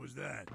was that?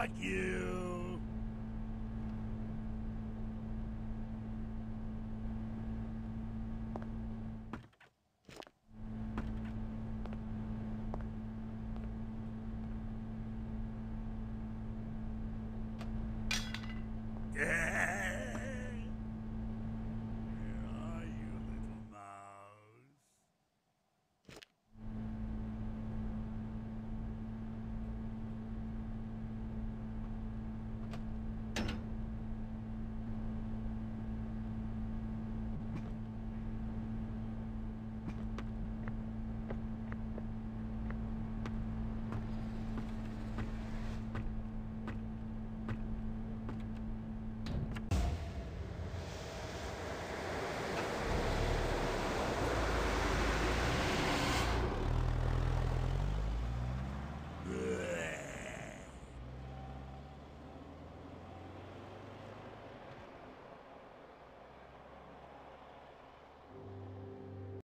I got you.